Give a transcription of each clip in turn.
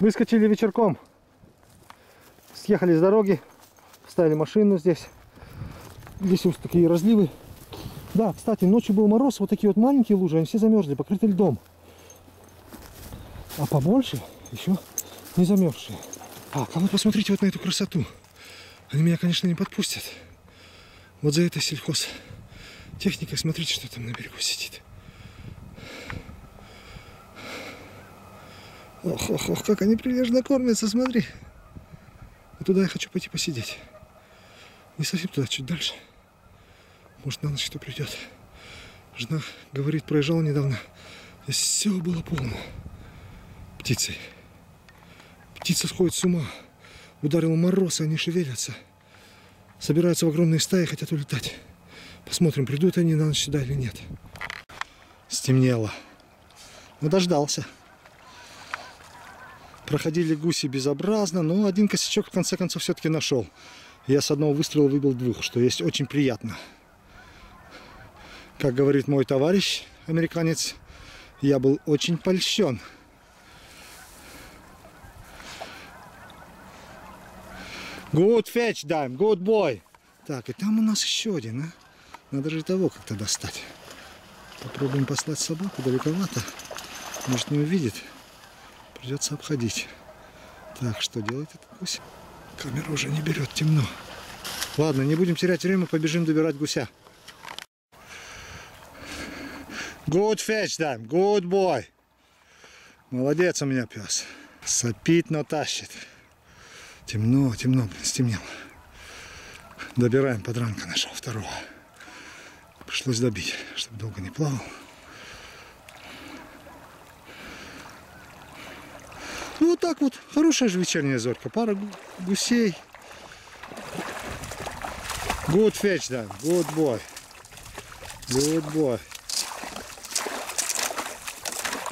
Выскочили вечерком. Съехали с дороги. Ставили машину здесь. Здесь вот такие разливы. Да, кстати, ночью был мороз. Вот такие вот маленькие лужи, они все замерзли, покрыты льдом. А побольше еще не замерзшие. А, а вот посмотрите вот на эту красоту. Они меня, конечно, не подпустят. Вот за этой сельхоз техникой смотрите, что там на берегу сидит. Ох, ох, ох, как они прилежно кормятся, смотри. Вот туда я хочу пойти посидеть. Не совсем туда, чуть дальше. Может, на ночь кто придет. Жена говорит, проезжала недавно. Здесь все было полно птицей. Птица сходит с ума. Ударил мороз, и они шевелятся. Собираются в огромные стаи, хотят улетать. Посмотрим, придут они на ночь сюда или нет. Стемнело. Но дождался. Проходили гуси безобразно, но один косячок в конце концов все-таки нашел. Я с одного выстрела выбил двух, что есть очень приятно. Как говорит мой товарищ, американец, я был очень польщен. Good fetch, Dime, good boy. Так, и там у нас еще один, а? Надо же того как-то достать. Попробуем послать собаку, далековато. Может не увидит. Придется обходить. Так, что делать этот гусь? Камера уже не берет, темно. Ладно, не будем терять время, побежим добирать гуся. Good fetch, Dime, good boy. Молодец у меня пес. Сопит, но тащит. Темно, темно, блин, стемнело. Добираем подранка нашего второго. Пришлось добить, чтобы долго не плавал. Ну вот так вот, хорошая же вечерняя зорька. Пара гусей. Good fetch, да, good boy. Good boy.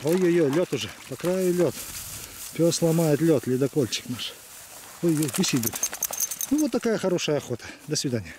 Ой-ой-ой, лед уже, по краю лед. Пес ломает лед, ледокольчик наш. Ой, ой, гуси идут. Ну вот такая хорошая охота. До свидания.